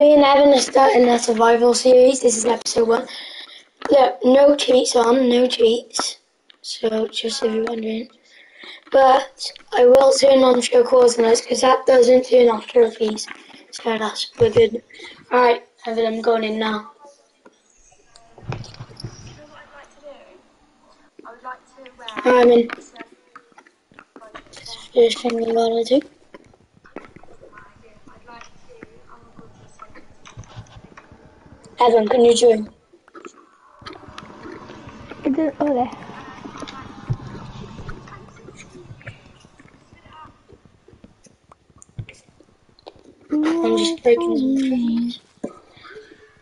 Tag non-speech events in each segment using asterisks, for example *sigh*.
Me and Evan are starting a survival series. This is episode one. Look, no cheats on, no cheats. So, just if you're wondering. But I will turn on show coordinates because that doesn't turn off trophies. So that's we're good. Alright, Evan, I'm going in now. You know I'd like to do? I would like to wear. I'm in. um, First thing we gotta do. I'd like to. I'm going to send Evan, can you join? Is it, there. I'm just breaking some trees.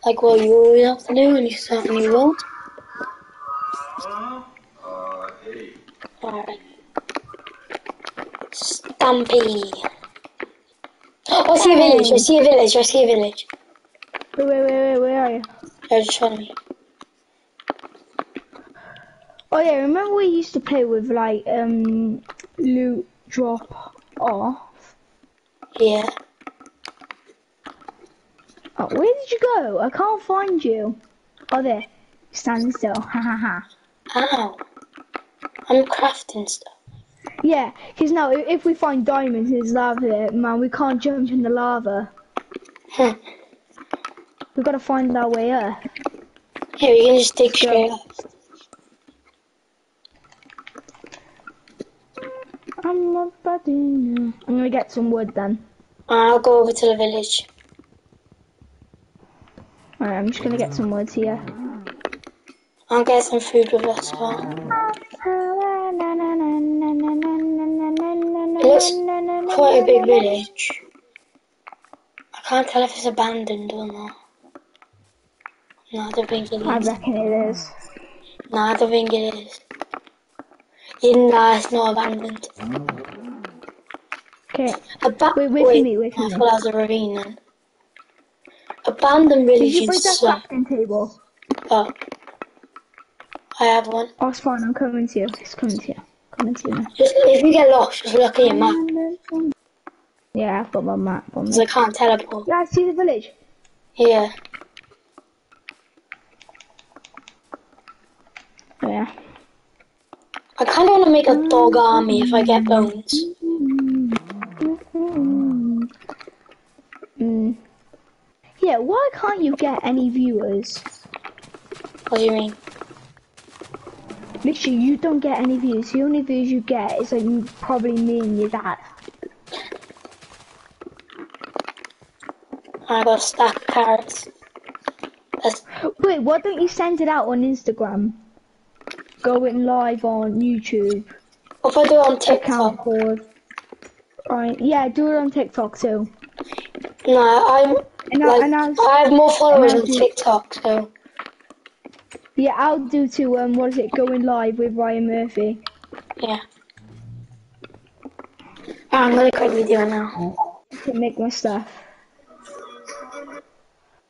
Like what you always have to do when you start a new world. Alright. Stampy. Oh, I see a village, I see a village, I see a village. Wait, wait, wait, wait, where are you? I just follow me. Oh yeah, remember we used to play with like um loot drop off? Yeah. Oh, where did you go? I can't find you. Oh there, standing still. Ha ha ha. Ow. I'm crafting stuff. Yeah, because now if we find diamonds in there's lava man, we can't jump in the lava. *laughs* We've got to find our way up. Here, we can just take straight up. I'm a buddy. I'm gonna get some wood then. Uh, I'll go over to the village. Alright, I'm just gonna get some wood here. I'll get some food with us as well. It looks quite a big village. I can't tell if it's abandoned or not. No, I don't think it I is. reckon it is. No, I don't think it is. Yeah, nah, it's not abandoned. Okay. Aba- Wait, wait for me, wait for I me. thought that was a ravine then. Abandoned Did you break that suck. crafting table? Oh. I have one. Oh, fine. I'm coming to you. It's coming to you. Coming to you now. Just if you get lost, just look at your map. Yeah, I've got my map on Because. I can't teleport. Yeah, I see the village. Yeah. Yeah. I kind of want to make a dog army if I get bones. Mm. Yeah, why can't you get any viewers? What do you mean? Literally, you don't get any views. The only views you get is like you- probably me and your dad. I got a stack of carrots. That's, Wait, why don't you send it out on Instagram? Going live on YouTube. if I do it on TikTok? Right, yeah, do it on TikTok too. No, I'm And, I, like and I'll, I have more followers on TikTok, so yeah, I'll do too. Um, what is it? Going live with Ryan Murphy. yeah. I'm gonna do it now. to make my stuff.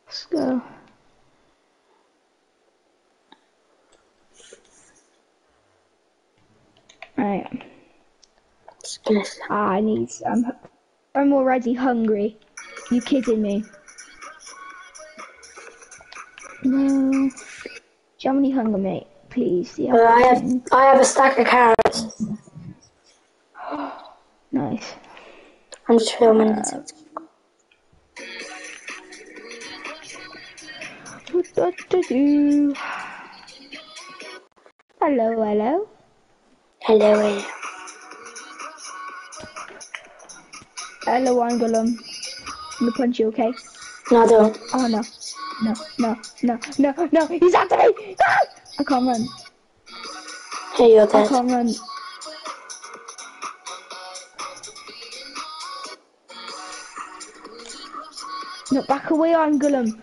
Let's go. Right. Gonna Ah, I need some. I'm already hungry. You kidding me? No. Do you have any hunger, mate? Please. You Uh, I have? I have a stack of carrots. *gasps* Nice. I'm just filming it. Hello, hello. Hello, hello. iron golem. I'm gonna punch you, okay? No, don't. Oh no. No, no, no, no, no, he's after me! Ah! I can't run. Hey, you're I can't run. No, back away, iron golem.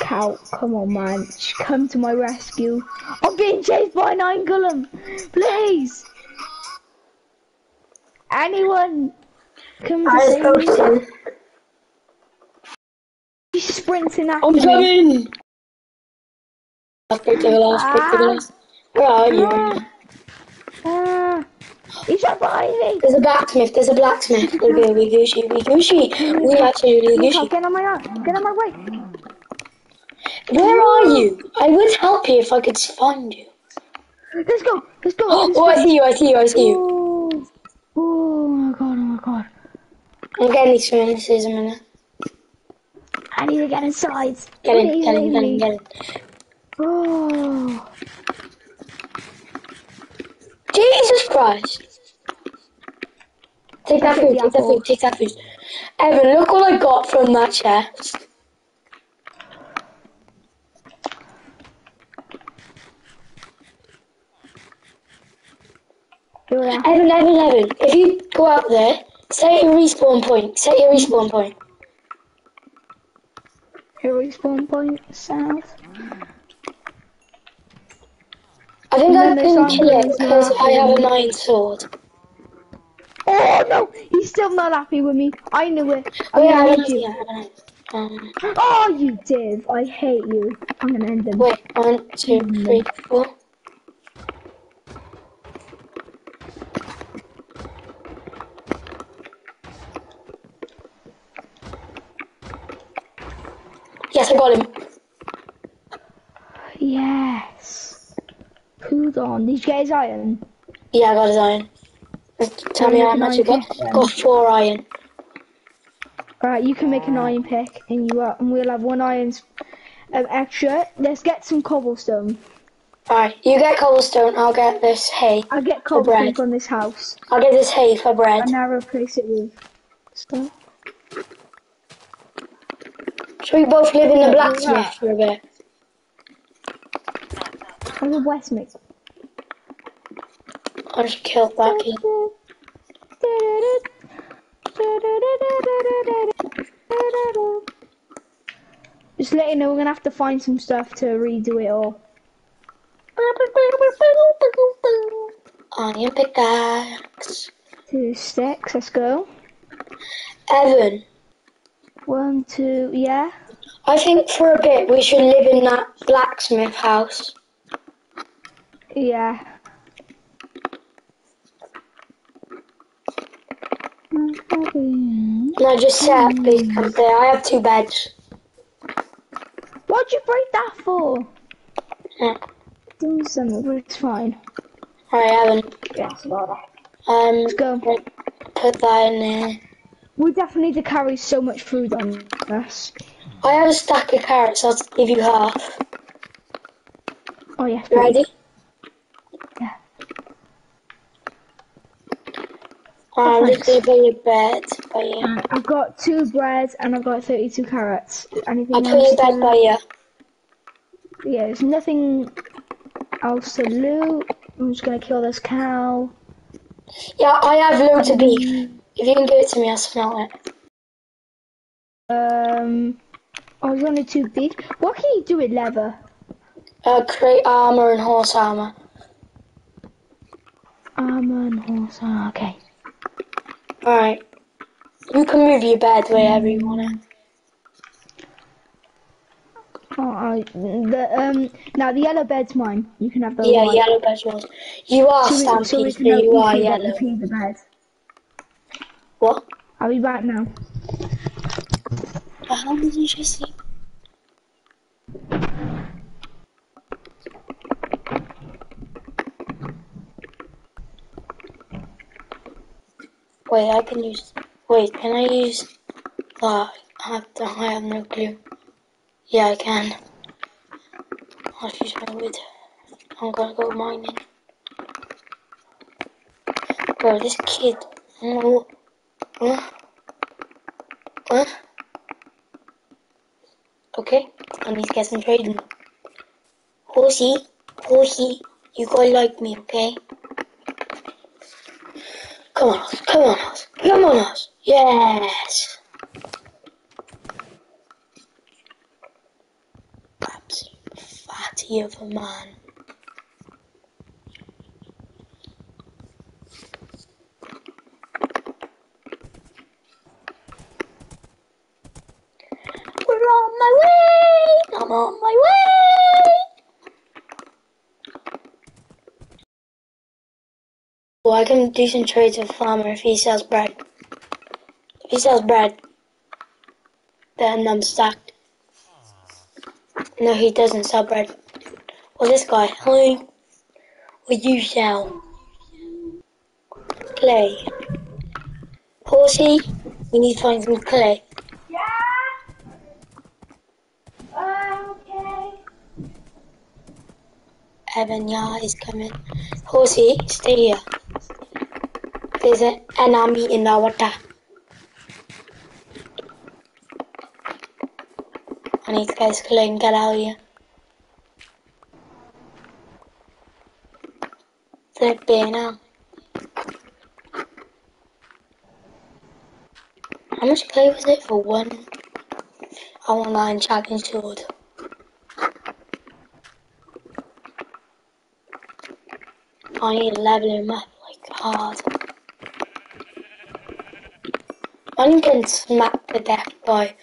Cow, come on, man. Come to my rescue. I'm being chased by an iron golem. Please. Anyone, come to I save was me. He's sprinting after I'm me. coming! I'll break the glass, break the Ah. glass. Where are you? Ah. Ah. He's right behind me. There's a blacksmith. There's a blacksmith. We go. We Gucci. We Gucci. We absolutely Look out, Gucci. Get on my arm. Get on my way. Where are you? I would help you if I could find you. Let's go. Let's go. *gasps* Oh, Let's I go. see you. I see you. I see you. Oh, oh my god. Oh my god. I'm getting these furnaces a minute. I need to get inside. Get in. Please Get in. Get in. Get in. Oh. Jesus Christ. Take that food, take that food, take that food. Evan, look what I got from that chest. Evan, Evan, Evan, if you go out there, set your respawn point. Set your respawn point. Here respawn point south. I think I can kill it because I have a iron sword. Oh no, he's still not happy with me. I knew it. Oh yeah, I gonna have end an you. idea. I have an idea. Um, Oh, you div. I hate you. I'm gonna end him. wait, one, two, three, four. Yes, I got him. Yes. Hold on. Did you get his iron? Yeah, I got his iron. Tell me how much you got. Got four iron. Alright, you can make an iron pick, and you uh, and we'll have one iron um, extra. Let's get some cobblestone. Alright, you get cobblestone, I'll get this hay. I'll get cobblestone from this house, I'll get this hay for bread. and I'll replace it with stuff. Should we both live in the blacksmith for a bit? I'm a Westmix. I just killed that kid. Just let you know, we're gonna have to find some stuff to redo it all. Iron pickaxe. Two sticks, let's go. Evan, One, two, yeah. I think for a bit we should live in that blacksmith house. Yeah. I just set up these up there. I have two beds. What'd you break that for? Yeah. Doing something, but it's fine. Alright, Evan. Yes, Um, Let's go. put that in there. We definitely need to carry so much food on us. I have a stack of carrots. I'll give you half. Oh yes, You ready? Yeah. I'm just gonna put your bed by you. Uh, I've got two breads and I've got 32 carrots. Anything I'll put your bed by you. Yeah, there's nothing else to loot. I'm just gonna kill this cow. Yeah, I have loads of beef. If you can give it to me, I'll smell it. Um, oh, there's only two beef. What can you do with leather? Uh, create armor and horse armor. Armor and horse. armor. okay. Alright. You can move your bed wherever you want it. Oh, I, the um. Now the yellow bed's mine. You can have the Yeah, white. yellow bed's yours. You are So so Stampede, have you are yellow. the bed. What? I'll be back now. The hell did you just see? Wait, I can use. Wait, can I use? Uh, I have, to, I have no clue. Yeah, I can. I'll use my wood. I'm gonna go mining. Bro, this kid. No. Huh? Huh? Okay, get some trading. Horsey, horsey, you gotta like me, okay? Come on, come on, Oz, come on, Oz. Yes. Absolute fatty of a man. We're on my way. I'm on my I can do some trades with Farmer if he sells bread. If he sells bread, then I'm stuck. No, he doesn't sell bread. Well, this guy, hi. What you sell? Clay. Horsey, we need to find some clay. Yeah. Okay. Evan, yeah, is coming. Horsey, stay here. There's an enemy in water. I need to get get out of here. Flipping out. How much play was it for one? I want nine champion sword. I need to level up like hard. Getting smacked to death by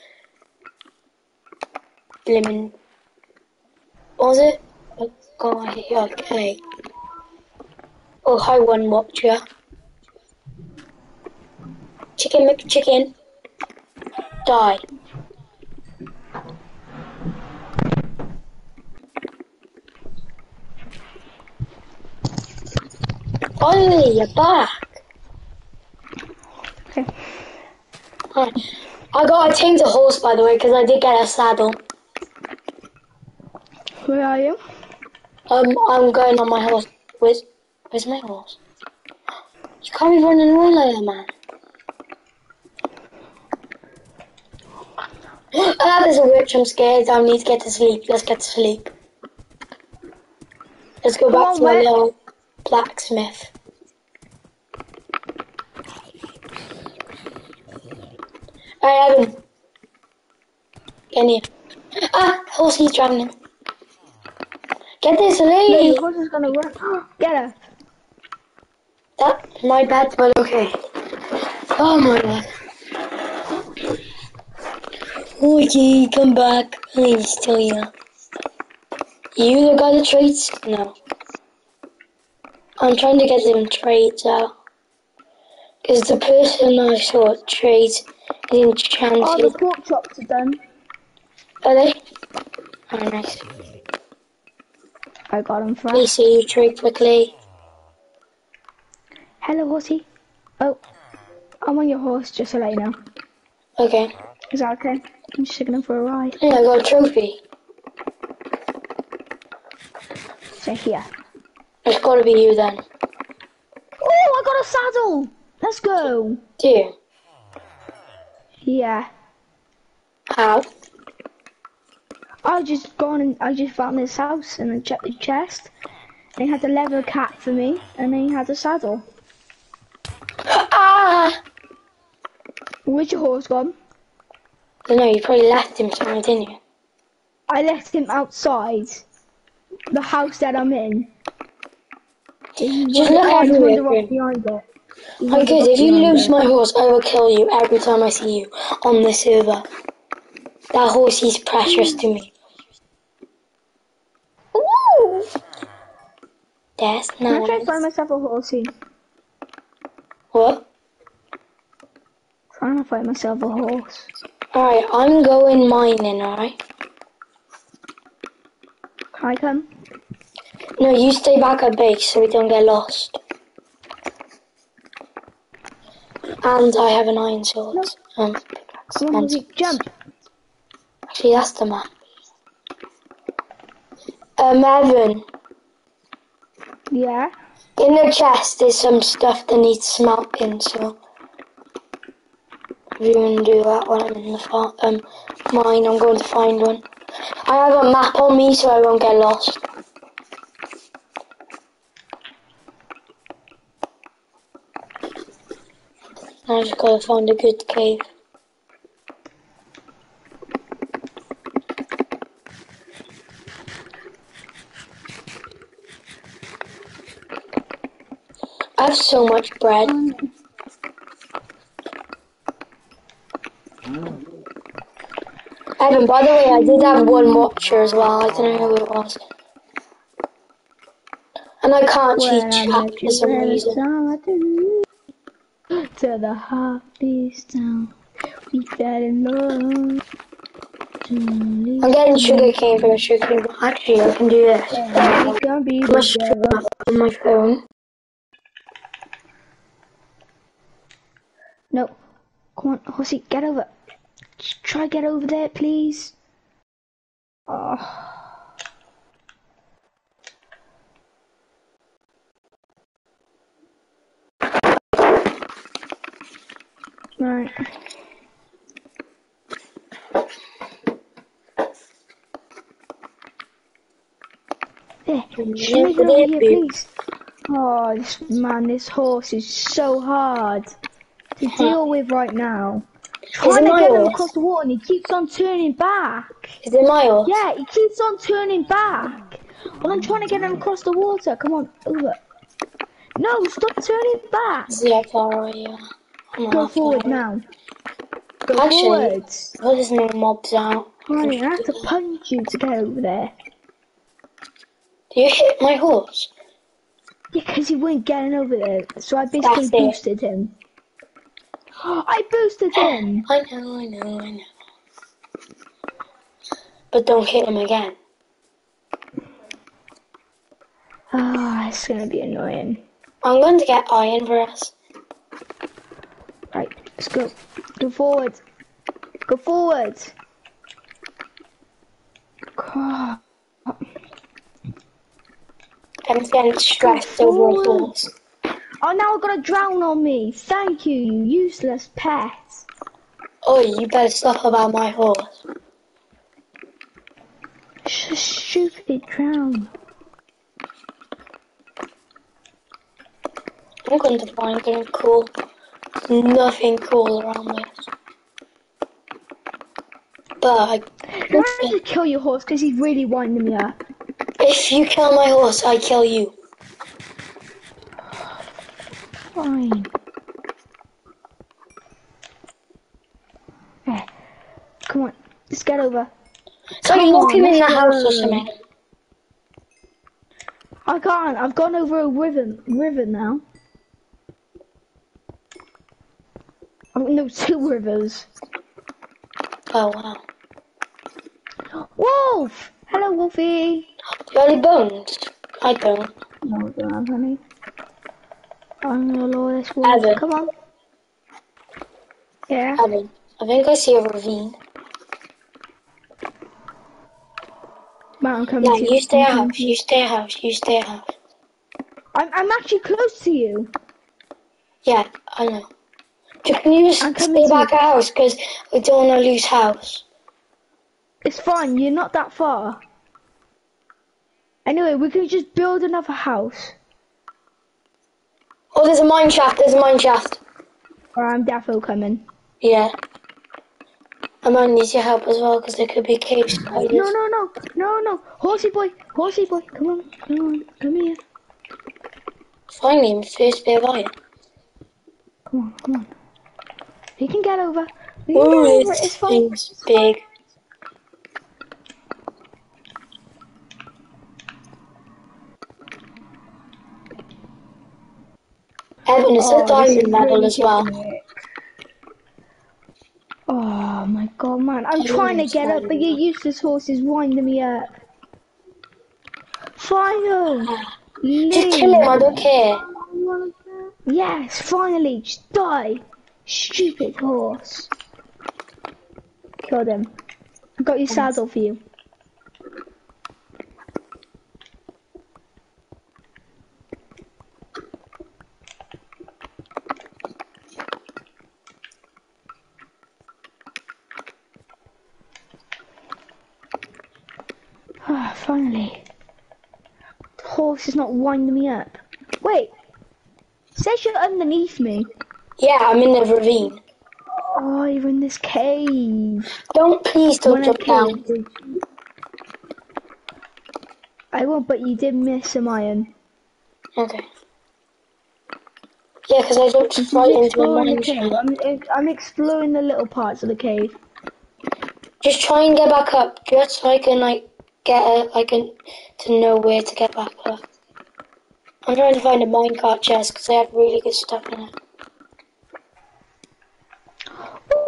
Blimmin. Was it? Oh god, okay. Oh, hi, one watcher. Chicken McChicken. Die. Finally, you're back. Okay. Hi. I got I tamed a horse by the way because I did get a saddle. Where are you? Um, I'm going on my horse. Where's Where's my horse? You can't be running away like that, man. *gasps* ah, there's a witch. I'm scared. I need to get to sleep. Let's get to sleep. Let's go Come back on, to my witch. little blacksmith. Get in here. Ah, horsey's drowning. Get this No, lady. your horse is gonna run. *gasps* Get her. That my bad, but okay. Oh my god. Okay, come back. Still here. You the got the traits? No. I'm trying to get them traits out. Because the person I saw is Oh, enchanted. the pork chops are done. Are they? Oh, nice. I got Please first. see you trade quickly. Hello, horsey. Oh, I'm on your horse, just to let you know. Okay. Is that okay? I'm just taking him for a ride. Hey, I got a trophy. So here. It's gotta be you then. Oh, I got a saddle. Let's go. Do you? Yeah. How? I just gone and I just found this house and I checked the chest. And he had a leather cap for me, and then he had a saddle. Ah! Where's your horse gone? I don't know, you probably left him somewhere, didn't you? I left him outside the house that I'm in. Just look I everywhere, turned around Bryn. behind it. Okay, if you lose my horse, I will kill you every time I see you on the server. That horse is precious to me. Ooh! That's Can I try to find myself a horsey? What? Trying to find myself a horse. Alright, I'm going mining, alright? Can I come? No, you stay back at base so we don't get lost. And I have an iron sword. Um, pickaxe. Come on, and horsey, swords. jump! Actually, that's the man. Um, Evan, Yeah. in the chest there's some stuff that needs smelting, so if you want to do that while I'm in the farm, um, mine, I'm going to find one. I have a map on me so I won't get lost. I just gotta find a good cave. I have so much bread. Evan, by the way, I did have one watcher as well. I don't know who it was. And I can't cheat chat for some reason. To- the heart beats down, we fell in love. I'm getting sugar cane for a sugar cane. Actually, I can do this. We can be My sugar on my phone. No, come on, Horsey, get over. Just try get over there, please. Oh. Right. There, Yeah, make it over here, please. Oh, this man, this horse is so hard to deal with right now. Trying it to get him across the water and he keeps on turning back. Is it my horse? Yeah, he keeps on turning back. When I'm trying to get him across the water, come on, over. No, stop turning back. See how far away. I'm Go forward now. Go Actually- forwards. Oh, there's no mobs out. Honey, I have to punch you to get over there. Do you hit my horse? Yeah, because he wasn't getting over there. So I basically boosted him. *gasps* I boosted *gasps* him. I know, I know, I know. But don't hit him again. Ah, it's gonna be annoying. I'm going to get iron for us. Right, let's go. Go forward. Go forward. God. I'm getting stressed over a horse. Oh, now I've got a drown on me. Thank you, you useless pet. Oh, you better stop about my horse. Sh- stupid drown. I'm going to find something cool. There's nothing cool around this. But I, Can I actually kill your horse because he's really winding me up? if you kill my horse, I kill you. Fine. Come on, let's get over. So Come you lock on, him in the house or something. I can't. I've gone over a river, river now. Oh, no, two rivers. Oh wow. Wolf! Hello, Wolfie. Do you have any bones? I don't. No, I don't have any. I'm gonna lower this wolf. Evan. Come on. Yeah. Evan, I think I see a ravine. Man, I'm coming Yeah, to you stay a I'm house. You stay a house. You stay a house. I'm, I'm actually close to you. Yeah, I know. Can you just stay back a house? Because we don't want to lose house. It's fine. You're not that far. Anyway, we can just build another house. Oh, there's a mine shaft. There's a mine shaft. Or I'm defo coming. Yeah. I might need your help as well because there could be cave spiders. No, no, no, no, no. Horsey boy, horsey boy, come on, come on, come here. Finally, first bit of iron. Come on, come on. We can get over. We can Ooh, get over. It's fine. thing's big. Evan, it's Oh, a diamond medal really as well. it. Oh my god, man. I'm trying to get up, but your useless horse is winding me up. Final! *sighs* Just kill him, I don't care. Yes, finally, just die. Stupid horse. Killed him. I got your saddle for you. Ah, finally. The horse is not winding me up. Wait. It says you're underneath me. Yeah, I'm in the ravine. Oh, you're in this cave. Don't, please don't jump down. I won't, but you did miss some iron. Okay. Yeah, because I jumped Just right into a exploring mine cave. I'm, I'm exploring the little parts of the cave. Just try and get back up, just so I can like get a, like a, to know where to get back up. I'm trying to find a minecart chest because they have really good stuff in it.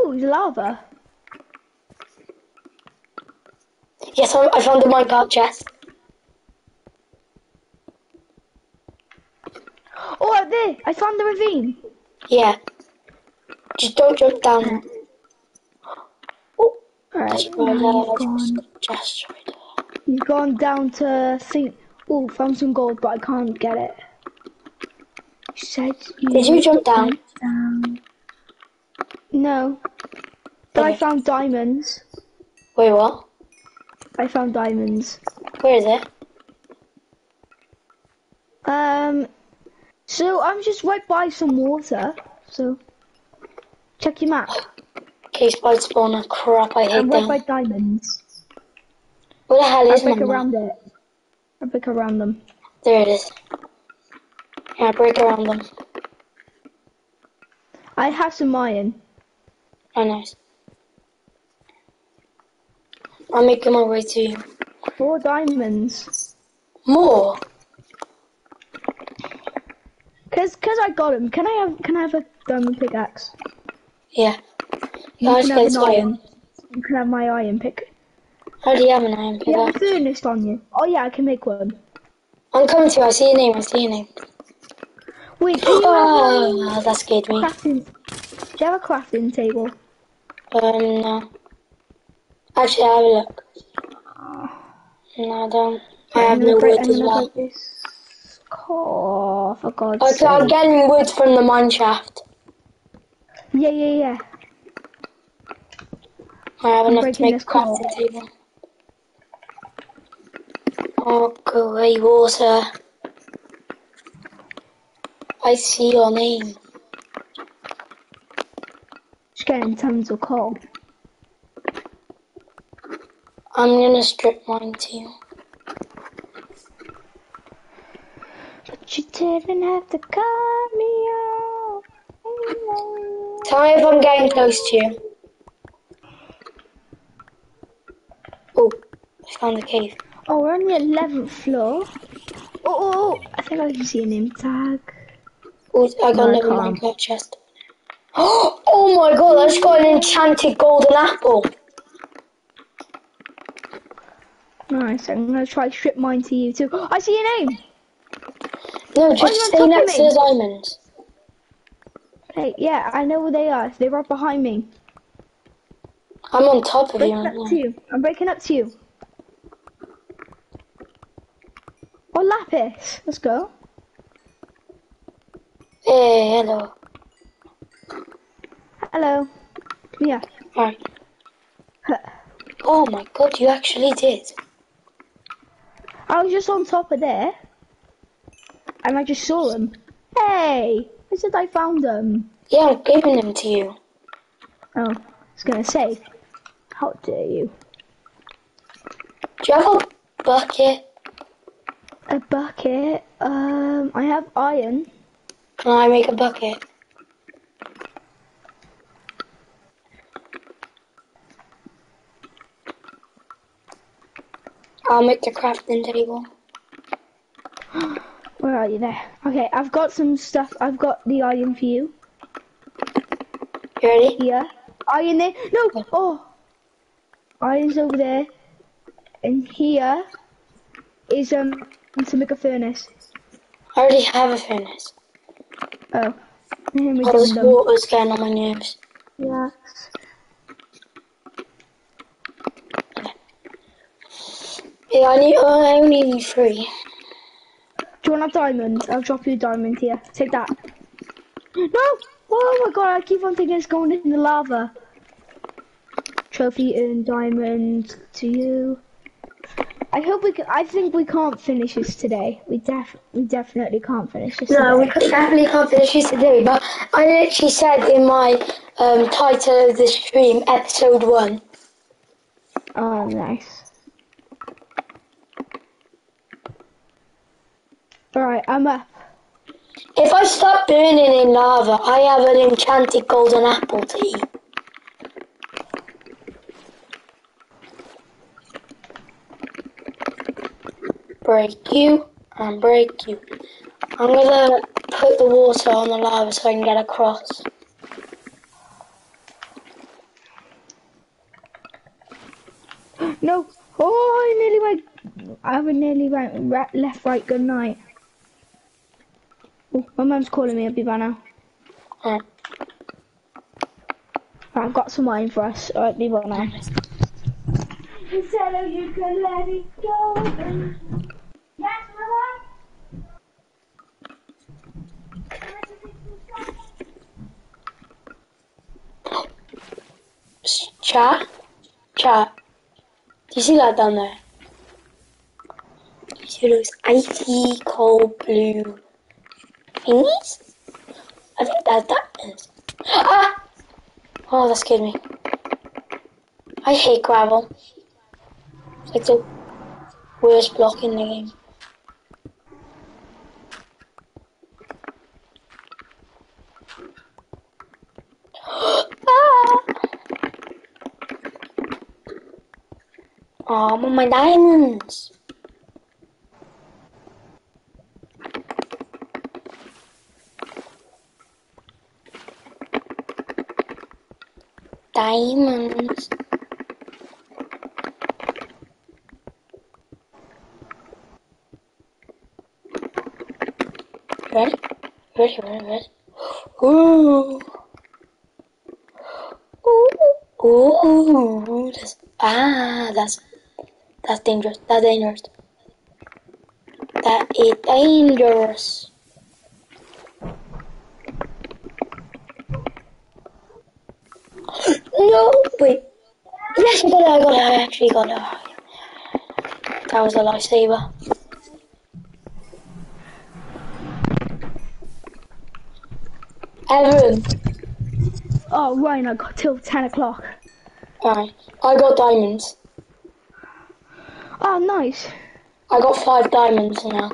Ooh, lava. Yes, I, I found the minecart chest. Oh, up there! I found the ravine. Yeah. Just don't jump down. Oh, Alright, that's now my you've gone, chest right there. you've gone down to think. Oh, found some gold, but I can't get it. You said you Did you jump down? down. No. But I found diamonds. Wait, what? I found diamonds. Where is it? Um, so I'm just right by some water. So check your map. Okay, spider spawner. Crap, I hate I'm right them. by diamonds. Where the hell I is my break around it. I break around them. There it is. Yeah, break around them. I have some iron. Oh, nice. I'm making my way to you. Four diamonds. More? Cause, cause I got them. Can I have, can I have a diamond pickaxe? Yeah. You can have an iron. You can have my iron pick. How do you have an iron You have a pickaxe? furnace on you. Oh yeah, I can make one. I'm coming to you. I see your name. I see your name. Wait, do you have Oh, that scared me. crafting? Do you have a crafting table? Um, no. Actually, have a look. No, I don't. I have no wood as well. this. Oh, for God's Okay, I'm getting wood from the mine shaft. Yeah, yeah, yeah. I have I'm enough to make a crafting table. Oh, away, water. I see your name. Getting tons of coal. I'm gonna strip mine too. But you didn't have to cut me off. Tell me if I'm getting close to you. Oh, I found the cave. Oh, we're on the 11th floor. Oh, oh, oh, I think I can see a name tag. Oh, I got No, another. minecart chest. *gasps* Oh my god, I just got an enchanted golden apple. Nice, I'm gonna try strip mine to you too. *gasps* I see your name! No, just on stay next to the diamonds. Hey, yeah, I know where they are. They're right behind me. I'm on top of you right up now. to you. I'm breaking up to you. Oh, Lapis. Let's go. Hey, hello. Hello. Come here. Alright. Oh my god, you actually did. I was just on top of there. And I just saw them. Hey! I said I found them. Yeah, I'm giving them to you. Oh, I was gonna say. How dare you? Do you have a bucket? A bucket. Um, I have iron. Can I make a bucket? I'll make the crafting table. *gasps* Where are you there? Okay, I've got some stuff. I've got the iron for you. You ready? Here. Iron there. No! Oh! Iron's over there. And here is, um, to make a furnace. I already have a furnace. Oh. All this water's getting on my nerves. Yeah. Yeah, I need. Oh, I only need three. Do you want a diamond? I'll drop you a diamond here. Take that. No! Oh my god, I keep on thinking it's going in the lava. Trophy and diamond to you. I hope we can, I think we can't finish this today. We def we definitely can't finish this No, we today. could definitely can't finish this today. But I literally said in my um, title of the stream, episode one. Oh, nice. Alright, I'm up. If I start burning in lava, I have an enchanted golden apple to eat. Break you and break you. I'm gonna put the water on the lava so I can get across. *gasps* No. Oh, I nearly went. I have a nearly went right, left, right. Good night. Oh, my mum's calling me. I'll be back now. Alright. Right, I've got some wine for us. Alright, be back now. You said oh, you can let it go. Yes, mother. S- Chat? Chat. Do you see that down there? You see those icy cold blue thingies? I think that that's diamonds. Ah! Oh, that scared me. I hate gravel. It's the worst block in the game. *gasps* ah! Oh, my diamonds. Diamonds. Ready? Ready, ready, ready. Ooh. Ooh. Ooh. That's, ah, that's that's dangerous. That's dangerous. That is dangerous. I got it. I got it. I actually got it. That was a lifesaver. Evan. Oh, Ryan, I got till 10 o'clock. Alright. I got diamonds. Oh, nice. I got five diamonds now.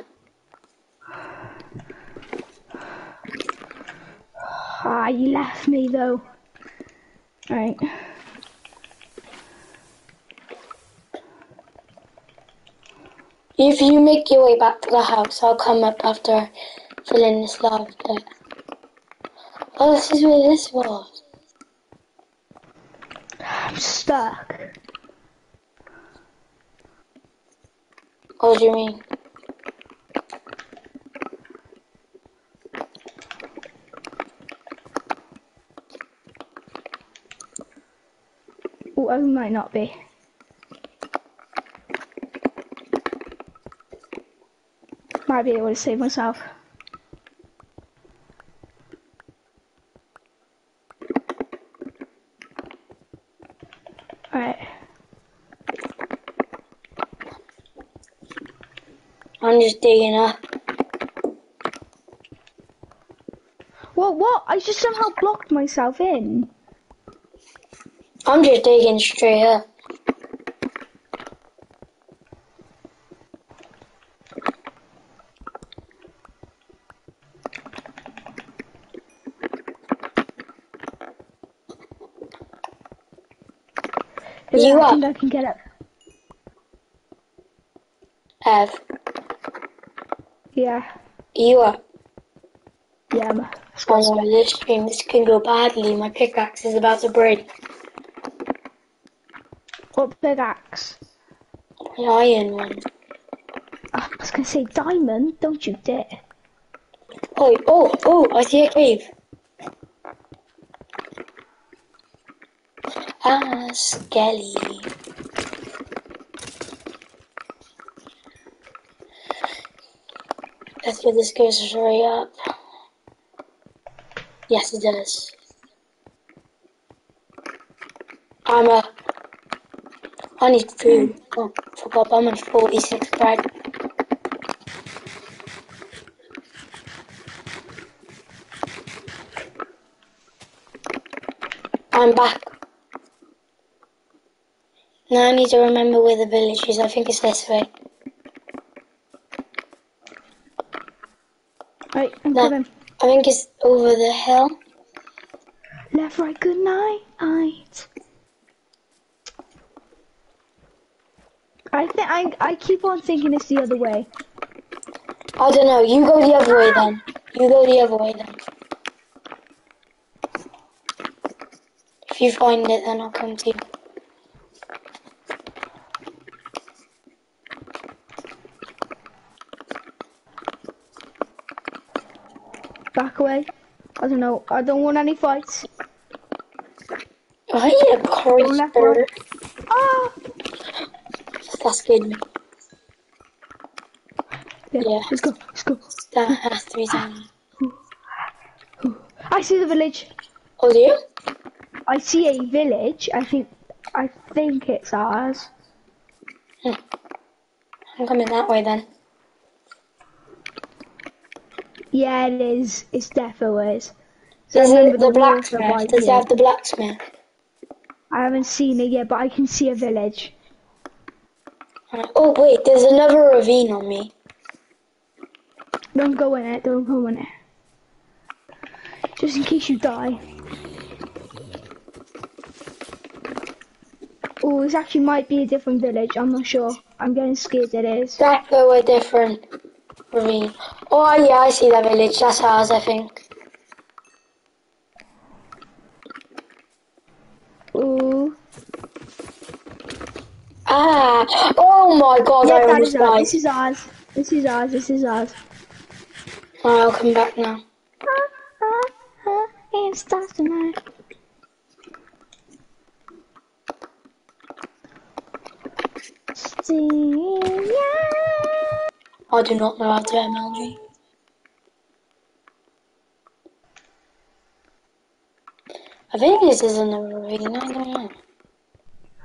Ah, you left me though. Right. If you make your way back to the house, I'll come up after filling this lava pit. Oh, this is where this was. I'm stuck. What do you mean? Oh, I might not be. Might be able to save myself. Alright. I'm just digging up. What, what? I just somehow blocked myself in. I'm just digging straight up. You I up? think I can get up. Ev, Yeah. you up? Yeah. I'm- Oh no, this stream, this can go badly. My pickaxe is about to break. What big axe? The iron one. Oh, I was gonna say diamond, don't you dare. Oh, oh, oh, I see a cave. Ah, skelly. Let's get this goes straight up. Yes, it does. I'm a. I need food. Oh, forgot I'm on 46 bread. I'm back. Now I need to remember where the village is. I think it's this way. Right, I'm No, coming. I think it's over the hill. Left, right, good night. Night. I think I I keep on thinking it's the other way. I don't know. You go the other way then. You go the other way then. If you find it, then I'll come to you. Back away. I don't know. I don't want any fights. I hear a creeper. Ah! That scared me. Yeah, Yeah. let's go. Let's go. That has to be something. I see the village. Oh, do you? I see a village. I think. I think it's ours. I'm coming that way then. Yeah, it is. It's definitely is. Is it the the blacksmith? Does it have the blacksmith? I haven't seen it yet, but I can see a village. Oh wait, there's another ravine on me. Don't go in it. Don't go in it. Just in case you die. Oh, this actually might be a different village. I'm not sure. I'm getting scared it is. That go a different ravine. Oh yeah, I see that village. That's ours, I think. Ooh. Ah! Oh my god, Yeah, that ours. This is ours. This is ours. This is ours. Alright, I'll come back now. Ah, ah, ah, it starts tonight. Sing, yeah. I do not know how to MLG. I think this is another ravine. I don't know.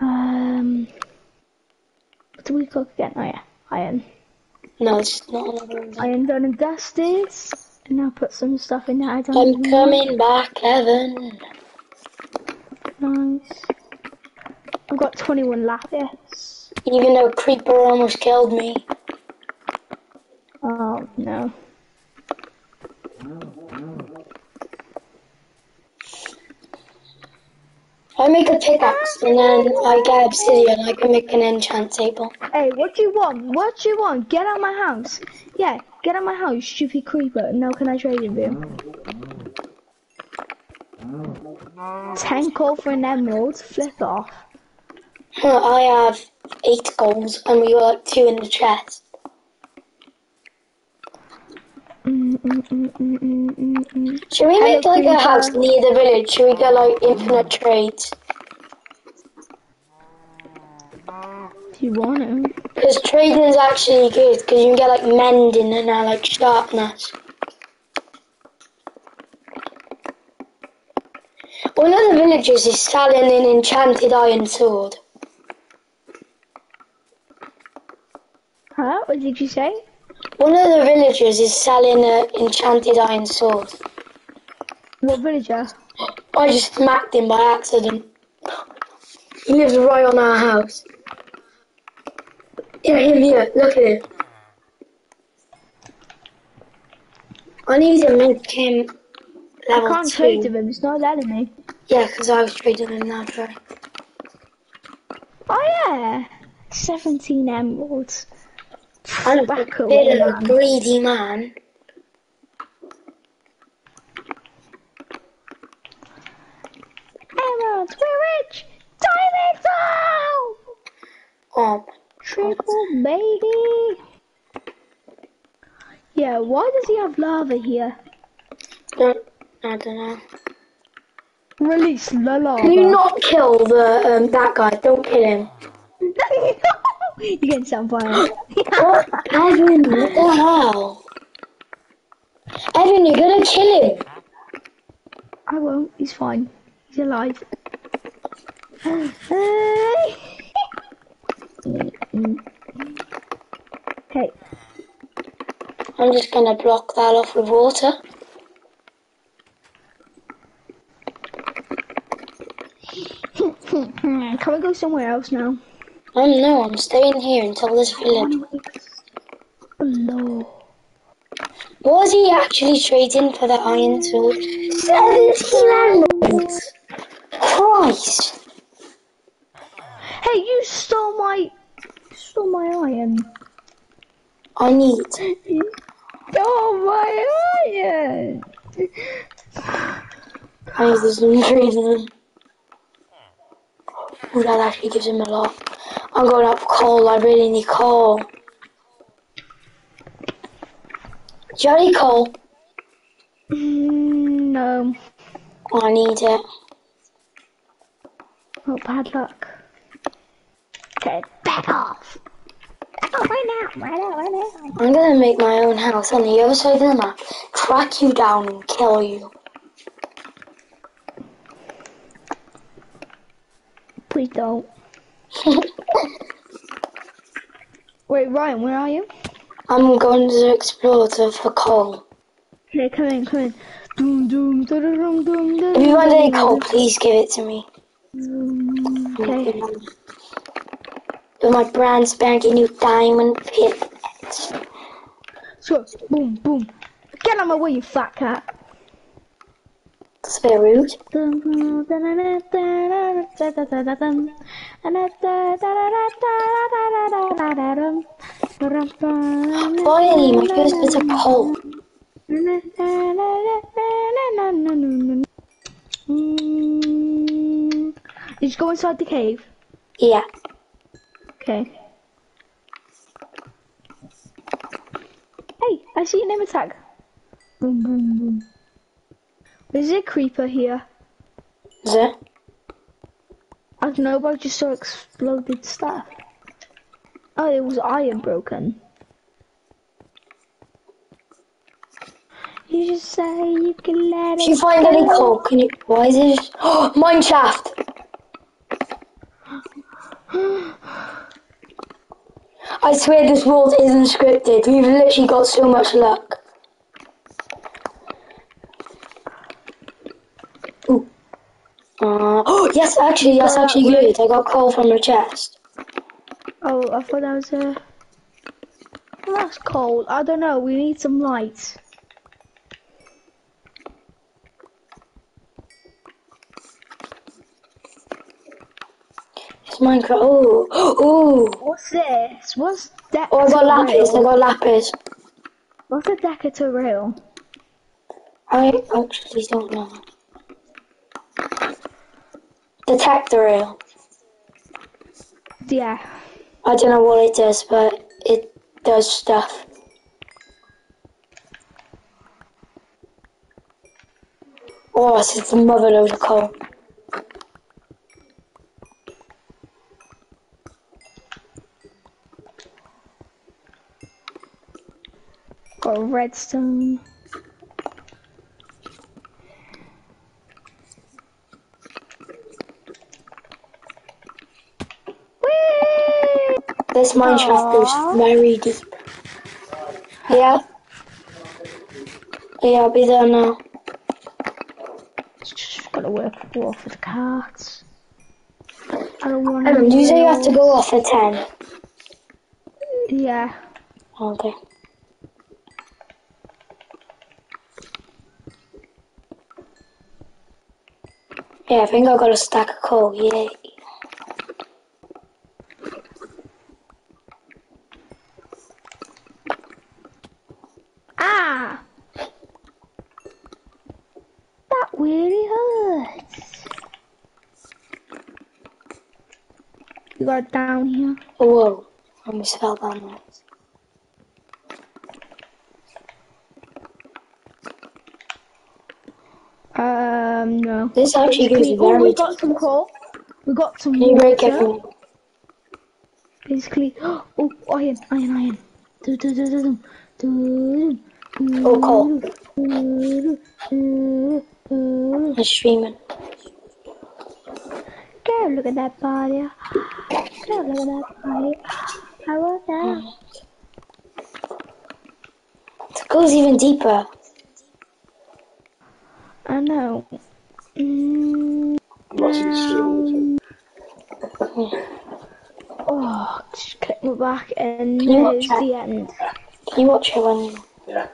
Um, what do we cook again? Oh yeah, iron. No, it's not another ravine. Iron done and dusted. And now put some stuff in there. I don't I'm know. coming back, Evan. Nice. I've got 21 lapis. Even though Creeper almost killed me. Oh no. I make a pickaxe and then I get obsidian. I can make an enchant table. Hey, what do you want? What do you want? Get out of my house. Yeah, get out of my house, stupid creeper. Now can I trade with you? Ten gold for an emerald. Flip off. I have eight golds and we got two in the chest. Mm, mm, mm, mm, mm, mm, mm. Should we make like a house near the village? Should we get like infinite trades? If you want to. Because trading is actually good because you can get like mending and uh, like sharpness. One of the villagers is selling an enchanted iron sword. Huh? What did you say? One of the villagers is selling an enchanted iron sword. What villager? I just smacked him by accident. He lives right on our house. Yeah, him here. Look at him. I need to make him I can't two. trade with him. It's not letting me. Yeah, because I was trading him that way. Oh yeah. 17 emeralds. I'm a Back bit of a greedy man. Emeralds, we're rich! Diamonds! Oh! Oh, Triple baby! Yeah, why does he have lava here? don't, I don't know. Release the lava. Can you not kill the um, that guy? Don't kill him. *laughs* You're getting set on fire. *laughs* What? Evan, what the hell? Evan, you're gonna kill him. I won't, he's fine. He's alive. *laughs* okay, I'm just gonna block that off with water. *laughs* can we go somewhere else now? Um, no, I'm staying here until this village. No. Was he actually trading for the iron sword? 17 emeralds! Christ! Hey, you stole my, you stole my iron. I need, Oh my iron! I need trees in them. Ooh, that actually gives him a lot. I'm going up for coal. I really need coal. Do you have any coal? Mm, no. Oh, I need it. Oh, bad luck. Okay, back off. Back off right now, right now, right now. I'm gonna make my own house on the other side of the map, track you down and kill you. Please don't. *laughs* Wait, Ryan, where are you? I'm going to explore to, for coal. Okay, come in, come in. Doom, doom, da, da, doom, If you want any coal, please give it to me. Okay. With my brand spanking new diamond pickaxe. So, boom, boom. Get out of my way, you fat cat. That's a bit rude. Finally, my first bit of coal. Mm. Did you go inside the cave? Yeah. Okay. Hey, I see your name tag. Boom, boom, boom. There's a creeper here. Is it? I don't know, but I just saw exploded stuff. Oh, it was iron broken. You just say you can let If it you find any coal, can you? Why is it? Just... *gasps* Oh, mine shaft. *gasps* I swear this world isn't scripted. We've literally got so much luck. Ooh. Uh, oh yes, actually, that's Uh, actually wait. good. I got coal from her chest. Oh, I thought that was a. Well, that's cold. I don't know. We need some light. It's Minecraft. Oh, *gasps* oh. What's this? What's that? Oh, I got lapis. I got lapis. What's a rail? I actually don't know. Detector rail. Yeah. I don't know what it does, but it does stuff. Oh, it's a mother lode of coal. Got redstone. This mine shaft goes very deep. Yeah? Yeah, I'll be there now. Just gotta work off with the carts. I don't want Um, you say you have to go off at 10. Yeah. Okay. Yeah, I think I got a stack of coal, yay. Ah! That really hurts. Got down here. Oh, whoa. I almost fell down there. Um, no. This actually gives you oh, very we got some coal. We got some Can you break water. for me? Basically, *gasps* oh, iron, iron, iron. Do, do, do, do, do. Do, Oh, coal. do, do, do, do. I'm streaming. Go look at that body. Go look at that body. How want that. It goes even deeper. I know. Mm, um, oh, just click my back and you watch there's that? the end. Can you watch it when you... Yeah.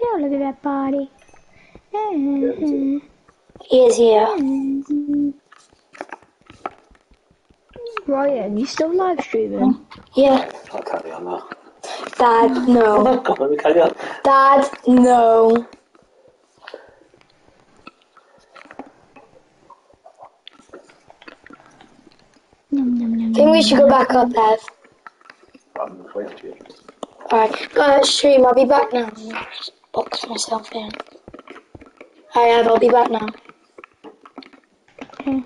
Go look at that body. Mhm. He is here. Ryan, you still live streaming? Yeah. I'll carry on now. Dad, no. Come on, we carry on. Dad, no. Yum, yum, yum, I think we should go back up, Ev. I'm just waiting for you. Alright, go stream, I'll be back now. Box myself in. Alright, Ev, I'll be back now. Okay.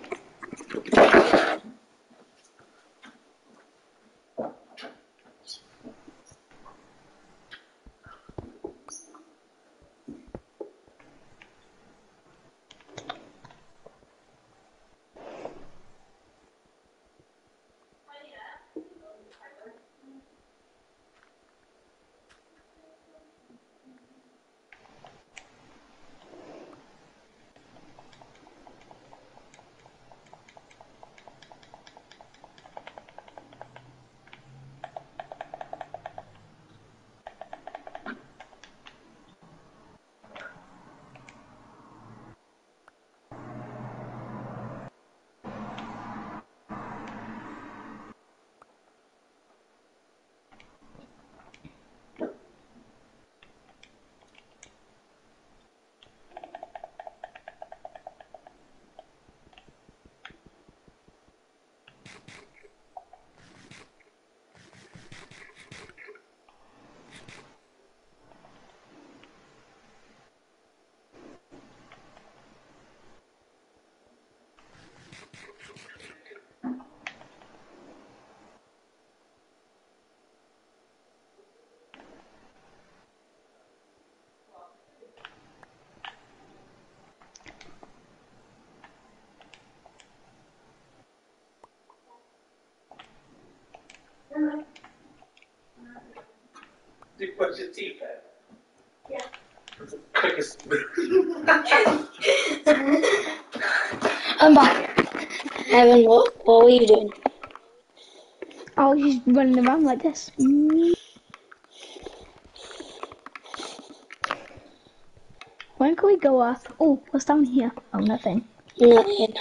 Did you brush your teeth there? Yeah. Quickest. *laughs* I'm back. Evan, what, what were you doing? Oh, he's running around like this. Mm. When can we go up? Oh, what's down here? Oh, nothing. Nothing.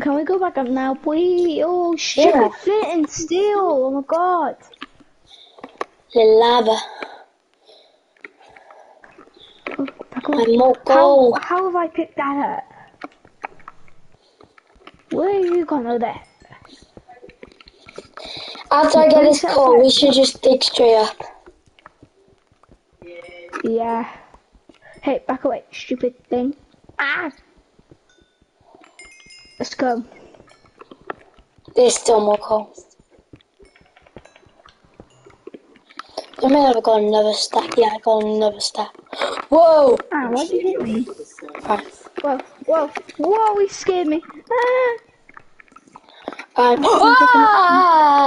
Can we go back up now, please? Oh, shit, Yeah. flint and steel. Oh my god. The lava. Oh. More How, gold. how have I picked that up? Where are you going over there? After I get this coal, we should just dig straight up. Yeah. Hey, back away, stupid thing. Ah! Let's go. There's still more coal. I may have got another stack. Yeah, I got another stack. Whoa! Ah, why did you hit me? Right. Whoa, whoa, whoa, he scared me. Ah! Um, ah!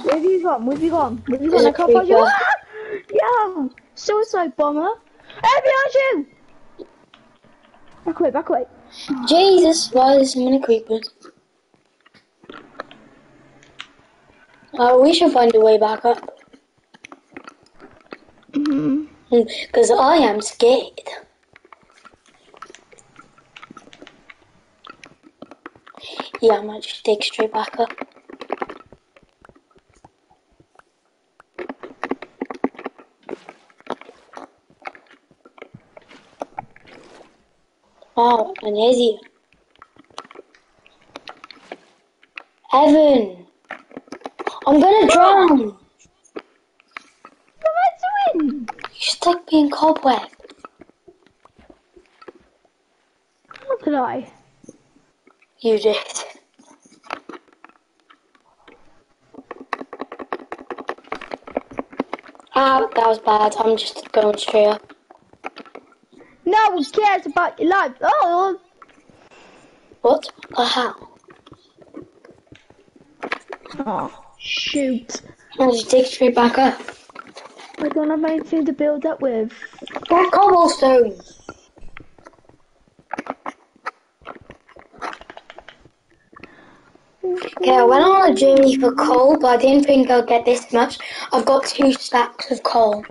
*gasps* Where have you gone? Where have you gone? Where have you gone? a I can't find you. Ah! Yo! Suicide bomber! Hey, behind you! Back away, back away. Jesus, why is so many creepers? Oh, we should find a way back up. Mm-hmm. Because I am scared. Yeah, I might just dig straight back up. Wow, an easy. Evan! I'm gonna drown! You What am I stuck me in cobweb. How could I? You did. Ah, that was bad. I'm just going straight up. No one cares about your life. Oh, What the hell? oh shoot. I'll just dig straight back up. I don't have anything to build up with. Get cobblestone. Okay, I went on a journey for coal, but I didn't think I'd get this much. I've got two stacks of coal.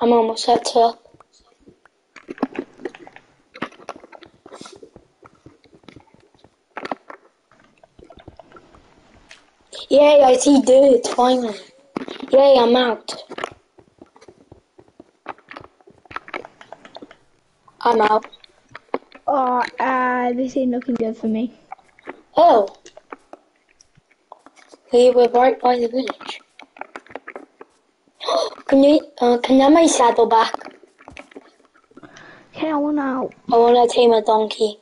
I'm almost set up. Yay, I see dirt, finally. Yay, I'm out. I'm out. Oh, uh, this ain't looking good for me. Oh. We were right by the village. *gasps* Can you, uh, can you have my saddle back? Okay, I want out. I want to tame a donkey.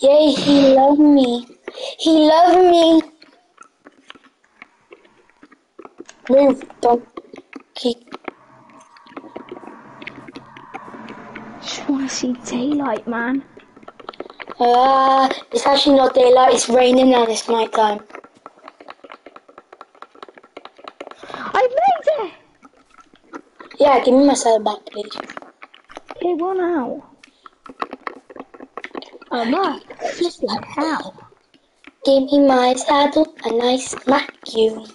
Yay, he loved me. He loved me. Move, donkey. Just want to see daylight, man. Ah, it's actually not daylight, it's raining and it's night time. I made it! Yeah, give me my saddle back, please. Okay, one out. Oh, my flipping hell. Give me my saddle, a nice smack you.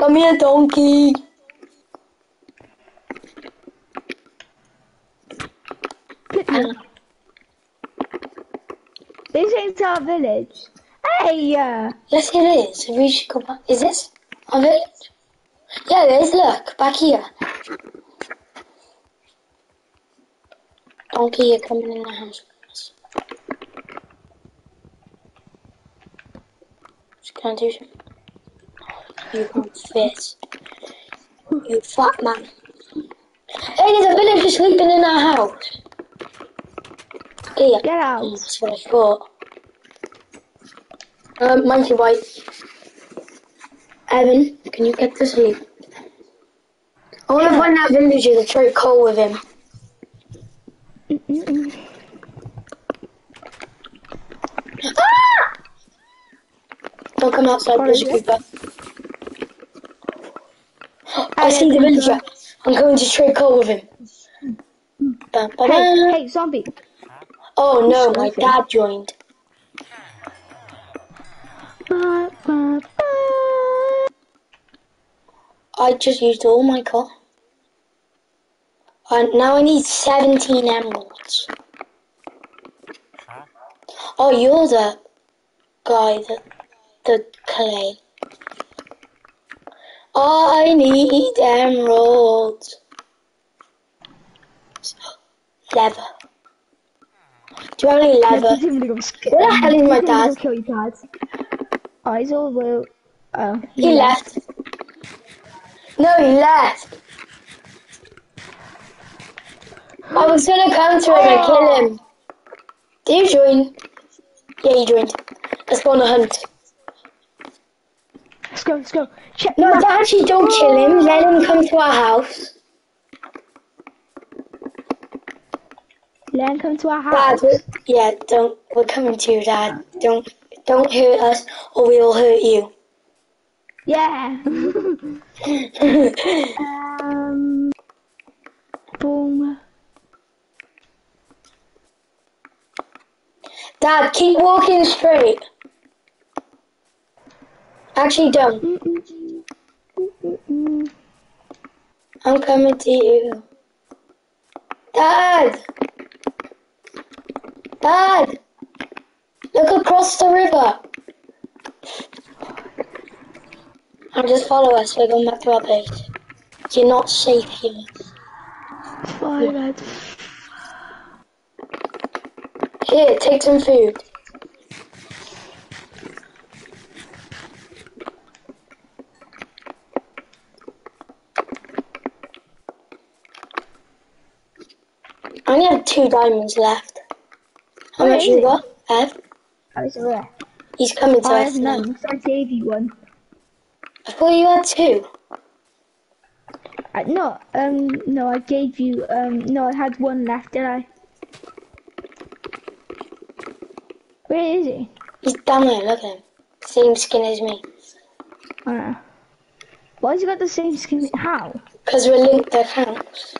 Come here, donkey. *laughs* This ain't our village. Hey, uh, Yes, it is. We should go back. Is this a village? Yeah, it is. Look, back here. Donkey, you're coming in the house with us. Just gonna do something. You can't fit. You fat man. Hey, there's a villager sleeping in our house. Here. get out. That's what I thought. Um, monkey white. Evan, can you get to sleep? I want to find that villager to trade coal with him. Ah! Don't come outside, there's a creeper. I see the villager. I'm going to trade coal with him. Bum, bum, Hey, hey, zombie. Oh no, my dad joined. I just used all my coal. And now I need 17 emeralds. Oh, you're the guy that the clay. I need emeralds. Leather. Do you have any leather? He's even gonna Where the hell is my dad? Kill your dad. Oh, he's all the. Oh, He left. No, he left. I was gonna come to him and kill him. Did you join? Yeah, you joined. Let's go on a hunt. Let's go, let's go. Check No, actually, don't kill him. Let him come to our house. Let him come to our Dad, house. we- yeah, don't. We're coming to you, Dad. Don't, don't hurt us, or we will hurt you. Yeah. *laughs* *laughs* um. Boom. Dad, keep walking straight. Actually, don't. I'm coming to you. Dad! Dad! Look across the river. And just follow us. We're going back to our base. You're not safe here. Fine. Here, take some food. I only have two diamonds left. How Where much you it? got, Ev? Oh. He's coming to I us have none, so I gave you one. I thought you had two. Uh, no, um, no, I gave you, um, no, I had one left, did I? Where is he? He's down there, look at him. Same skin as me. I. Why has he got the same skin? How? Because we're linked accounts.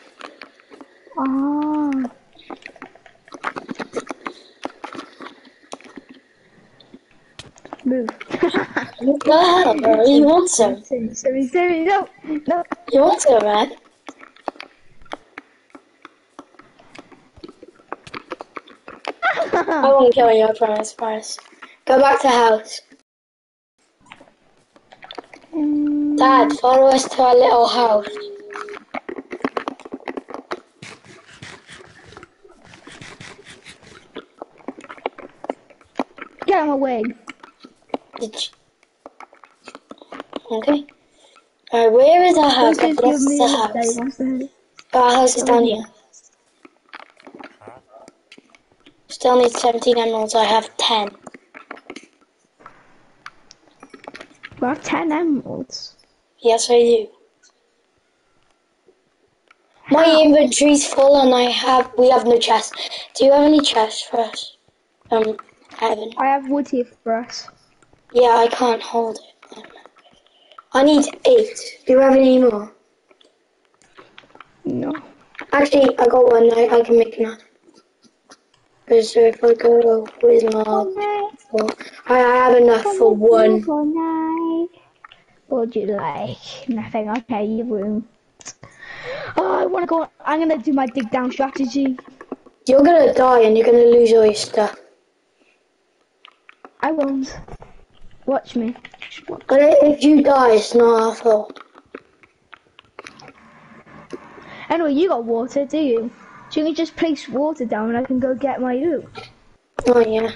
Ah. Move. Hell, bro? You want some? Sorry, sorry, no, no. You want some, man? I won't kill you, I promise, promise. Go back to house. Mm, Dad, follow us to our little house. Get out of my way. Did you... Okay. Alright, where is our house? Don't That's give me the house. day Our house is down here. Still need 17 emeralds. I have 10. We have 10 emeralds. Yes, I do. My inventory's full and I have, we have no chest. Do you have any chests for us? Um, Evan. I have wood here for us. Yeah, I can't hold it. I need eight. Do you have any more? No. Actually, I got one. I, I can make another. Because if I go to Wismar, well, I, I have enough for one. What do you like? Nothing. Okay, your room. Oh, I want to go. I'm gonna do my dig down strategy. You're gonna die and you're gonna lose all your stuff. I won't. Watch me. But if you die, it's not our fault. Anyway, you got water, do you? So you can just place water down and I can go get my loot. Oh yeah.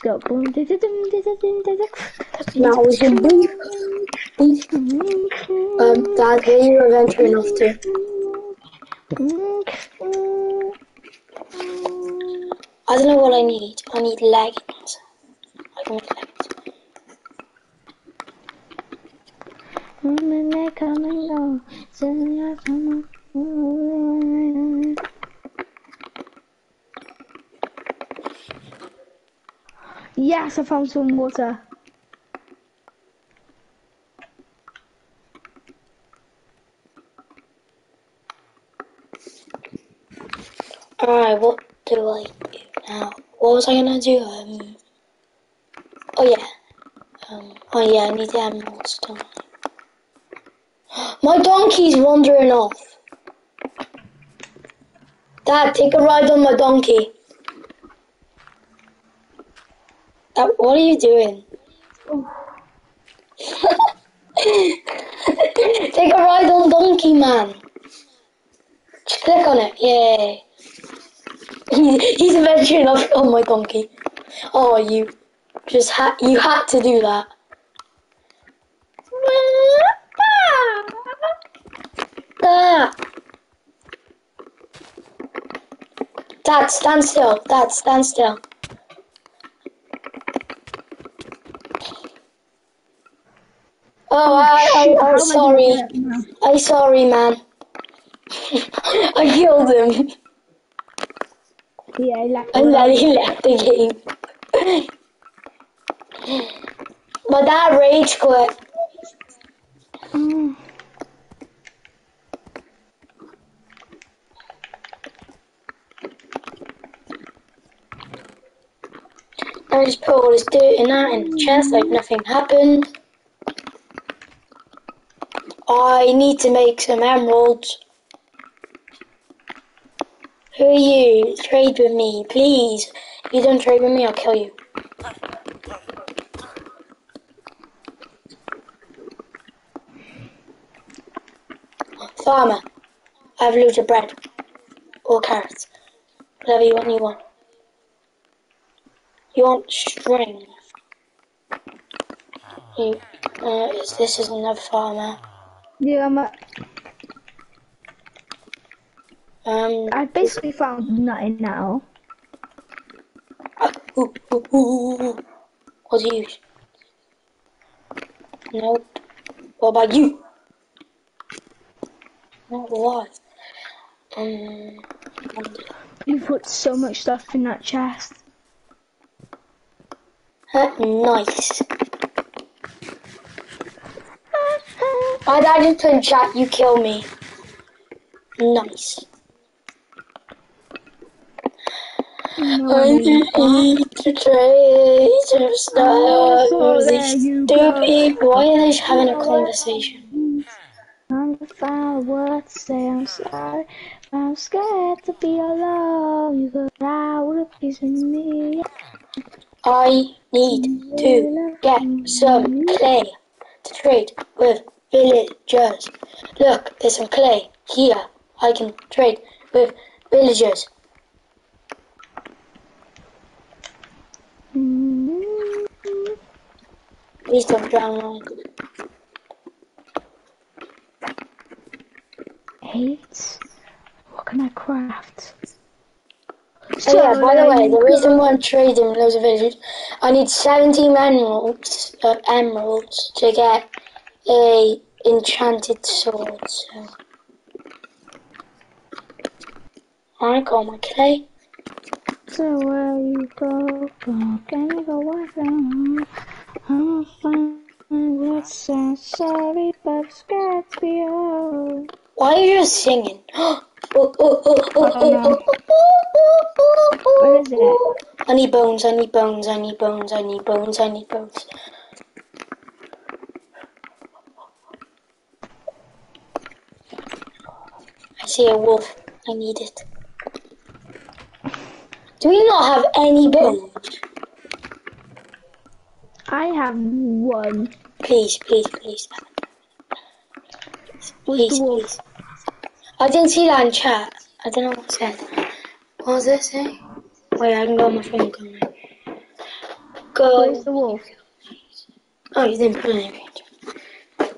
Go. boom, da, da, dum, da, da, dum, da, da. That was your brief. Um, Dad, get your adventuring off too. I don't know what I need. I need leggings. I can make leggings. Yes, I found some water. Alright, what do I do now? What was I gonna do? Um, oh yeah. Um, oh yeah, I need the emeralds, don't I? My donkey's wandering off. Dad, take a ride on my donkey. Dad, what are you doing? *laughs* take a ride on donkey, man. Just click on it. Yay. He's adventuring off on my donkey. Oh, you just had you had to do that. Ah. Dad, stand still. Dad, stand still. Oh, I, I, *laughs* am sorry. get it now? I'm sorry, man. *laughs* I killed him. Yeah, like And then he left the game. but that rage quit. Mm. *sighs* I just put all this dirt in that in the chest like nothing happened. I need to make some emeralds. Who are you? Trade with me, please. If you don't trade with me, I'll kill you. Farmer, I have loads of bread. Or carrots. Whatever you want, you want. You want string. You, uh, this is another farmer. Yeah, I'm Um, I basically found nothing now. ooh, ooh, ooh, ooh. What's you? Nope. What about you? Not alive. Um, You put so much stuff in that chest. nice. My dad just put in chat, you kill me. Nice. I just need to trade some stuff. Oh, These stupid. Why are they having a conversation? I'm words to say I'm sorry. I'm scared to be alone, You but I would be in me. I need to get some clay to trade with villagers. Look, there's some clay here. I can trade with villagers. Mm, Please don't drown. Eight. What can I craft? So yeah, by the way, the reason why I'm trading with loads of villagers, I need 17 emeralds, uh, emeralds to get a enchanted sword. So I got my clay. So where you go, go, can you go away from I'm fine with I'm sorry, but scared to be alone. Why are you singing? Oh, oh, oh, oh, I don't know. oh, oh, oh, oh, Where is it? I need bones, I need bones, I need bones, I need bones, I need bones. I see a wolf. I need it. Do we not have any bones? I have one. Please, please, please. Please, please. I didn't see that in chat. I don't know what it said. What does it say? Wait, I can go on my phone, can I? Where's Go. the wolf? Oh, you didn't put anything.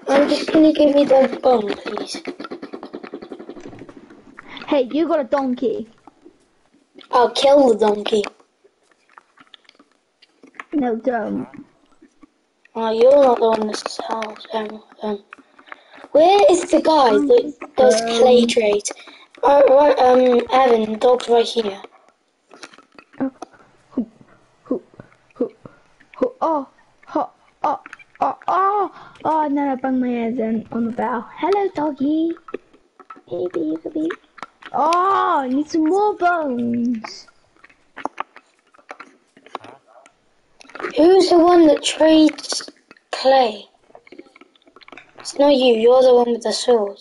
I'm just gonna give me the bone, please. Hey, you got a donkey. I'll kill the donkey. No, don't. Oh, you're not the one that sells them. Um, where is the guy that does clay trade? Right, right, um, Evan, the dog's right here. Oh, who, who, who, who, oh, oh, oh, oh, oh, oh, then I bang my head in on the bell. Hello, doggy. Hey, baby. Oh, I need some more bones. Who's the one that trades clay? It's not you, you're the one with the sword.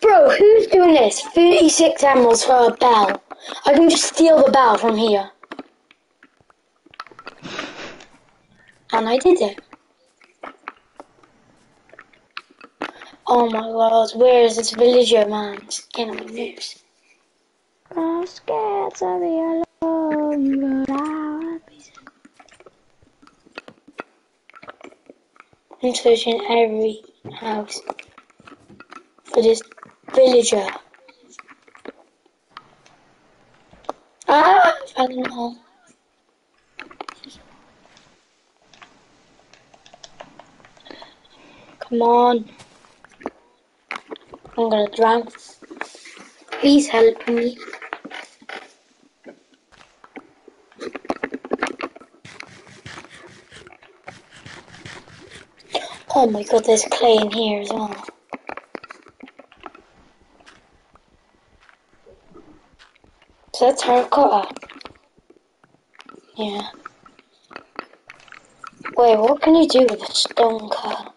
Bro, who's doing this? 36 emeralds for a bell. I can just steal the bell from here. And I did it. Oh my god, where is this villager man? It's getting on my nerves. I'm scared to be alone, but I'll be I'm searching every house for this villager. Ah, found them all. Come on. I'm gonna drown. Please help me. Oh my god, there's clay in here as well. So that's terracotta. Yeah. Wait, what can you do with a stone cut?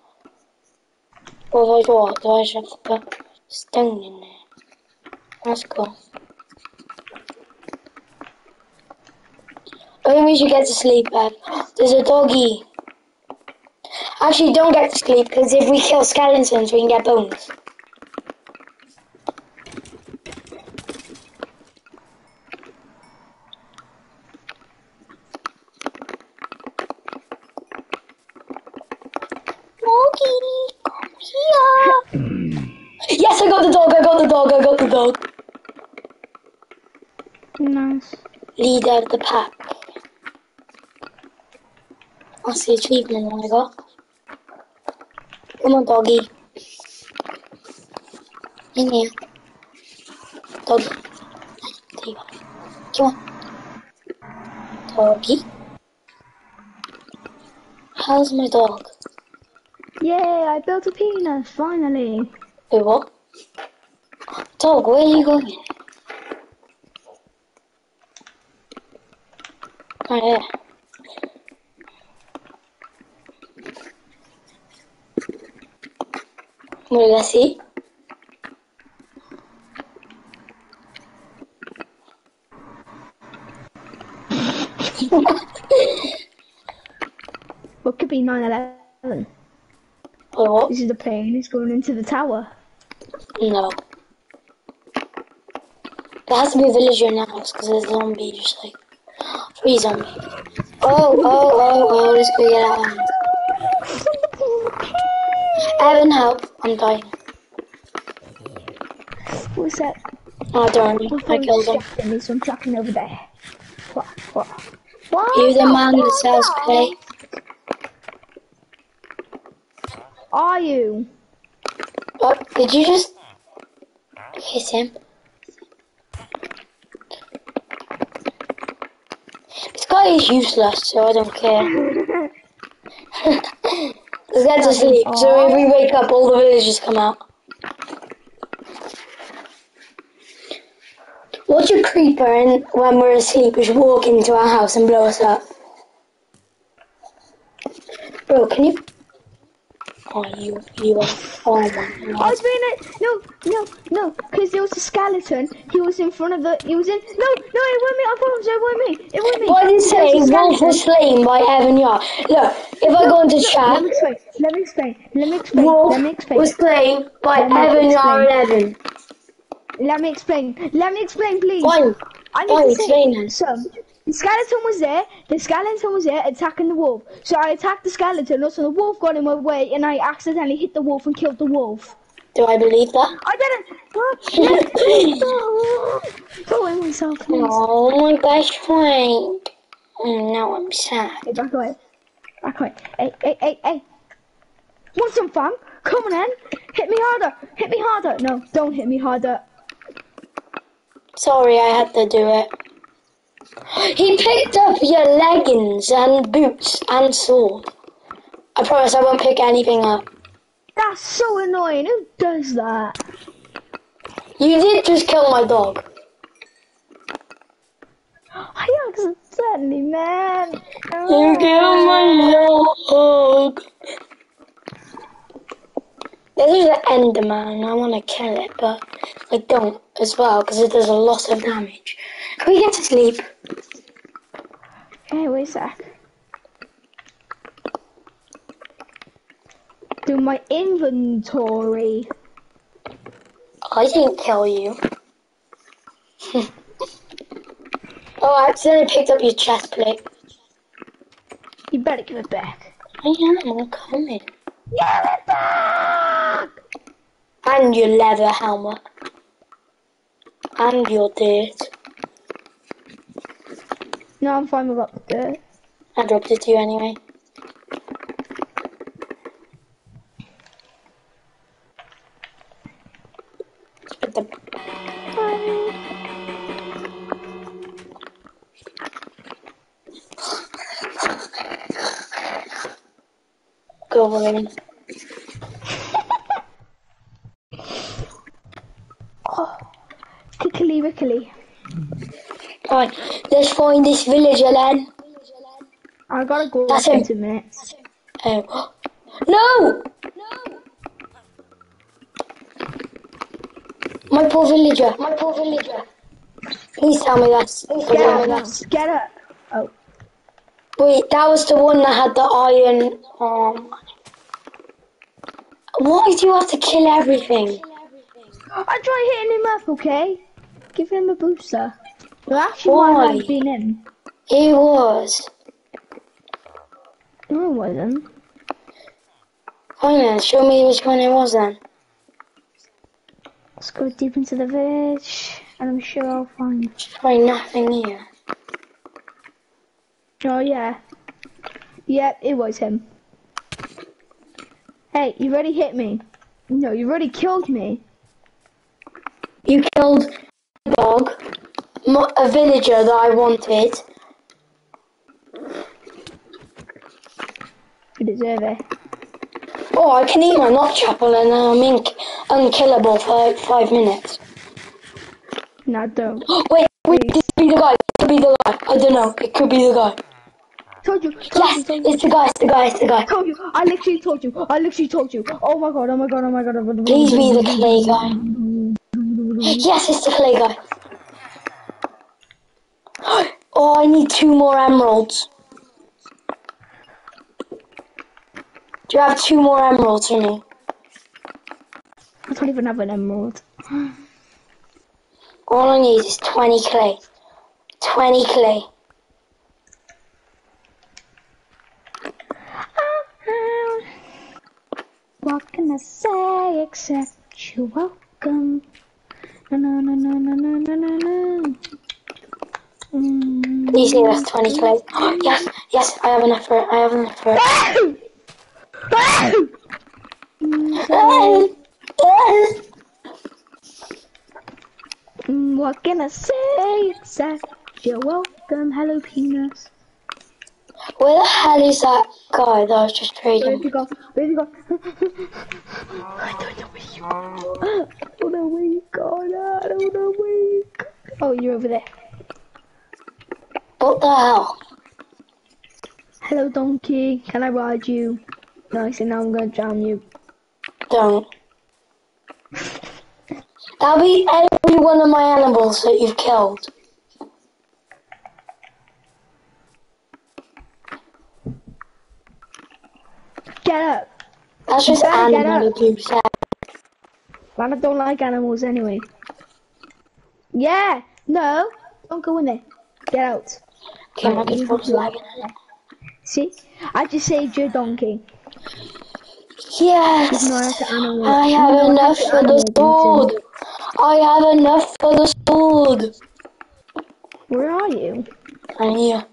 What do I do? Do I just have to put stone in there? That's cool. I think we should get to sleep, Ed. There's a doggy. Actually, don't get to sleep, because if we kill skeletons, we can get bones. Doggy, come here. *clears throat* yes, I got the dog, I got the dog, I got the dog. nice. Leader of the pack. That's the achievement I got. Come on, doggy. In here. Doggy. There you go. Come on. Doggy. How's my dog? Yay, I built a penis, finally. Wait, what? Dog, where are you going? Right there. What could be 9-11? Wait, what? This is the plane. It's going into the tower. No. There has to be a villager in the house because there's a zombie just like *gasps* three zombies. Oh, oh, oh, oh, let's go get out. Evan, help. I'm dying. What's that? Oh, darn. I killed him. There's some trucking over there. What? What? What? You're the man that sells clay. Are you? What? Did you just hit him? This guy is useless, so I don't care. *laughs* *laughs* Let's get to sleep, so if we wake up, all the villagers come out. Watch a creeper and when we're asleep, should walk into our house and blow us up. Bro, can you... Oh, you, you are... Oh my god. I was being it. No, no, no. Because there was a skeleton. He was in front of the. He was in. No, no, it wasn't me. I promise, it wasn't me. It wasn't me. What did it say? There was a Wolf skeleton. was slain by Evan Yar. Look, if I go into Let chat, me explain. Let me explain. Let me explain. Wolf Let me explain. was slain by Let me Evan Yar and explain. Evan. Let me explain. Let me explain, please. Fine. I Fine, need to explain say. So, the skeleton was there. The skeleton was there attacking the wolf. So I attacked the skeleton. Also, the wolf got in my way, and I accidentally hit the wolf and killed the wolf. Do I believe that? I didn't. What? *laughs* Go away myself, please. Oh, my best friend. Mm, now I'm sad. Hey, back away. Back away. Hey, hey, hey, hey. Want some fun? Come on, then. Hit me harder. Hit me harder. No, don't hit me harder. Sorry, I had to do it. He picked up your leggings and boots and sword. I promise I won't pick anything up. That's so annoying. Who does that? You did just kill my dog. I accidentally, man. You killed my dog. There's an Enderman. I want to kill it, but I don't as well because it does a lot of damage. Can we get to sleep? Hey, wait a sec. Do my inventory. I didn't kill you. *laughs* oh, I accidentally picked up your chest plate. You better give it back. I am. I'm coming. Give it back! And your leather helmet. And your dirt. No, I'm fine with that. I dropped it to you anyway. Let's find this villager then. I gotta go That's in him. two minutes. Oh. No! My poor villager. My poor villager. Please tell me that's. Please Get tell me up, that's. get up. Oh, Wait, that was the one that had the iron arm. Why do you have to kill everything? I try hitting him up, okay? Give him a booster. Actually, Why? might have been him. It was. No, it wasn't. Oh, Fine then, show me which one it was then. Let's go deep into the village, and I'm sure I'll find. There's Probably nothing here. Oh yeah, yep, it was him. Hey, you already hit me. No, you already killed me. You killed a dog, a villager that I wanted. You deserve it. Oh, I can eat my notch apple and I'm inc- unkillable for like five minutes. No, don't. *gasps* Wait, wait, this could be the guy. It could be the guy. I don't know. It could be the guy. Told you. Told Yes, you. Told you. it's the guy, it's the guy, it's the guy. Told you. I literally told you. I literally told you. Oh my god. Oh my god. Oh my god. Oh my god. Please be the clay guy. Yes, it's the clay guy. *gasps* Oh, I need two more emeralds. Do you have two more emeralds for me? I don't even have an emerald. *gasps* All I need is 20 clay. 20 clay. Ah, what can I say except you're welcome? No, no, no, no, no, no, no, no, Mm. You that's 20 clay. *gasps* yes, yes, I have enough for it. I have enough for it. Mm, what can I say except you're welcome? Hello, penis. Where the hell is that guy that I was just Where'd trading? you go? Where'd you go? *laughs* I don't know where you *gasps* I don't know where you gone. I don't know where you gone. Oh, you're over there. What the hell? Hello, donkey. Can I ride you? Nice, and now I'm gonna drown you. Don't. That'll be every one of my animals that you've killed. Get up. That's just better get animal up. abuse. Man, I don't like animals anyway. Yeah. No. Don't go in there. Get out. Okay, my Right, you controller's can- lagging. See? I just saved your donkey. Yes! No, that's an animal. I have enough for the sword! I have enough for the sword! Where are you? I'm here.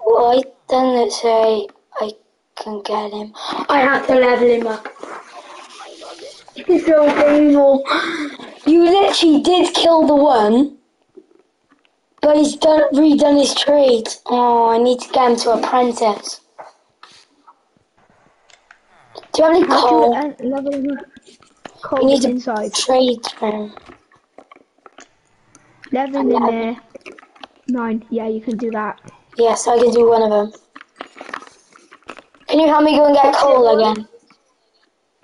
Why doesn't it say I can get him? I have to level him up. It's so painful. *gasps* You literally did kill the one, but he's done redone his trade. Oh, I need to get him to apprentice. Do you have any coal? you level him up? I Cold need to inside. trade for him. Level in there. Nine. Yeah, you can do that. Yes, I can do one of them. Can you help me go and get coal again?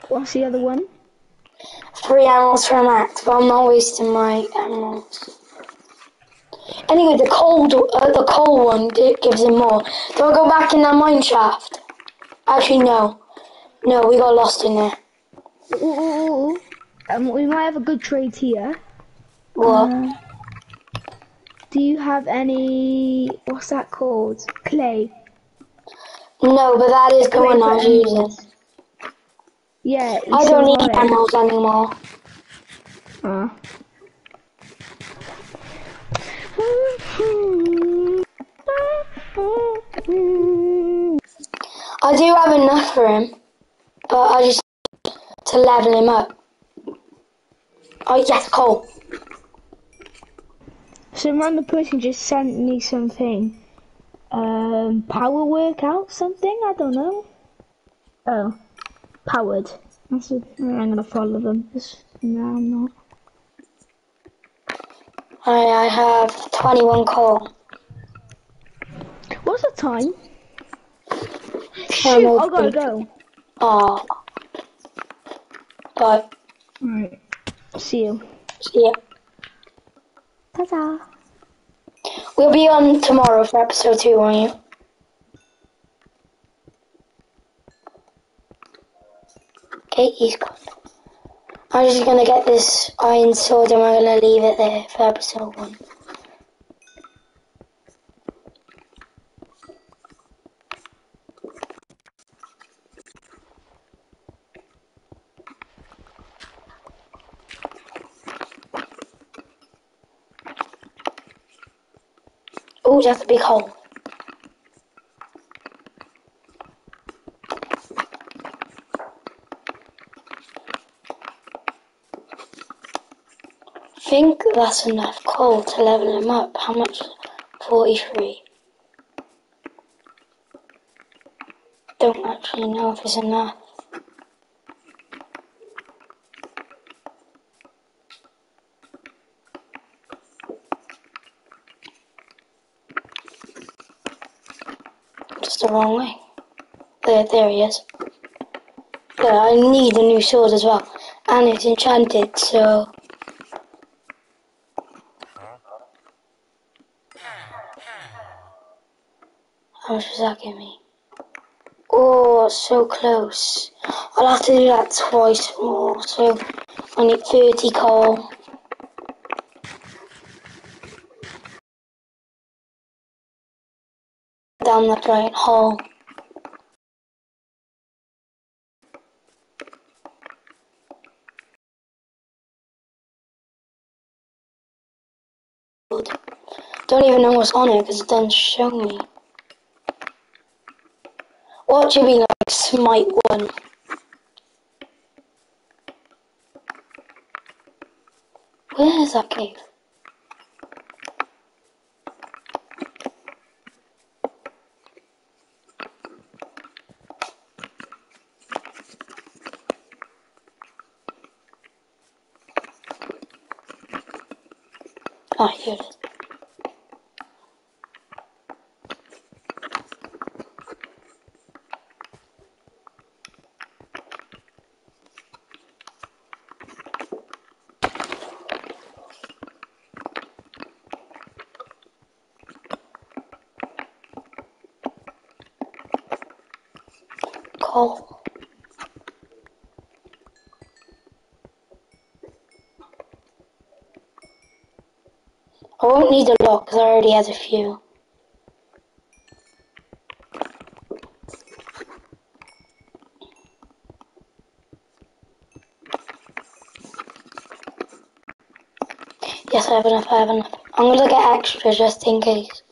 What's the other one? Three animals for a max, but I'm not wasting my animals. Anyway, the cold, uh, the coal one gi- gives him more. Do I go back in that mine shaft? Actually, no. No, we got lost in there. Ooh, ooh, ooh. Um, we might have a good trade here. What? Uh, do you have any? What's that called? Clay. no, but that is going for on emeralds. using. Yeah. I don't need emeralds anymore. Uh. I do have enough for him, but I just to level him up. Oh yes, coal. Some random person just sent me something. Um, power workout something? I don't know. Oh, powered. I'm gonna follow them. This- No, I'm not. I, I have 21 coal. What's the time? Shoot, I gotta go. Oh. bye. Right. See you. yeah. Ta-ta. We'll be on tomorrow for episode 2, won't you? Okay, he's gone. I'm just gonna get this iron sword and we're gonna leave it there for episode 1. Oh, that's a big hole. Think that's enough coal to level him up. How much? 43. Don't actually know if it's enough. Just the wrong way. There, there he is. Yeah, I need a new sword as well. And it's enchanted, so... Much does that give me? Oh, so close. I'll have to do that twice more, so I need 30 coal. Down the drain hole. Don't even know what's on it because it doesn't show me. What do you mean like smite one? Where is that cave? Ah, here it is. Coal. I won't need a lot because I already have a few. Yes, I have enough, I have enough. I'm gonna get extra just in case.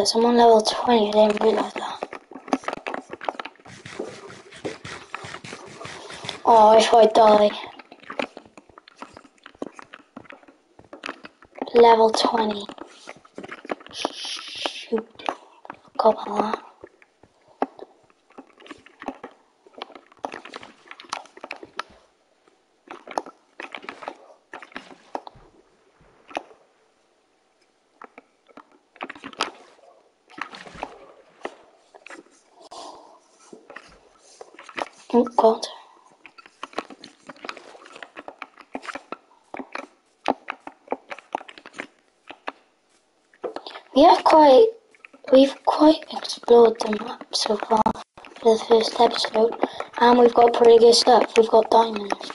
I'm on level 20, I didn't realise that. Oh, if I die. Level 20. Shoot. Forgot about that. Oh god. We have quite, we've quite explored the map so far for the first episode, and we've got pretty good stuff. We've got diamonds.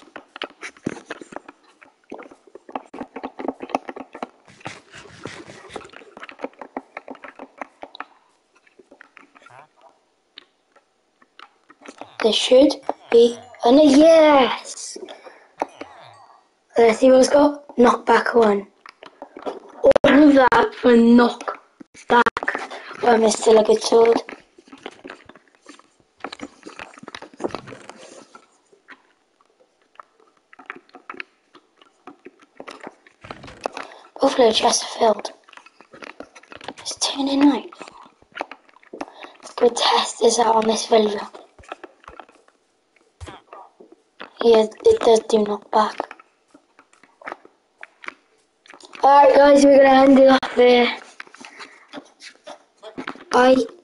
There should be an yes. Let's see what it's got. Knockback one. All of that for knock Um, it's still a good sword. Are filled. It's turning night. Let's go test this out on this villager. Yeah, it does do knock back. Alright guys, we're gonna end it off there. Bye.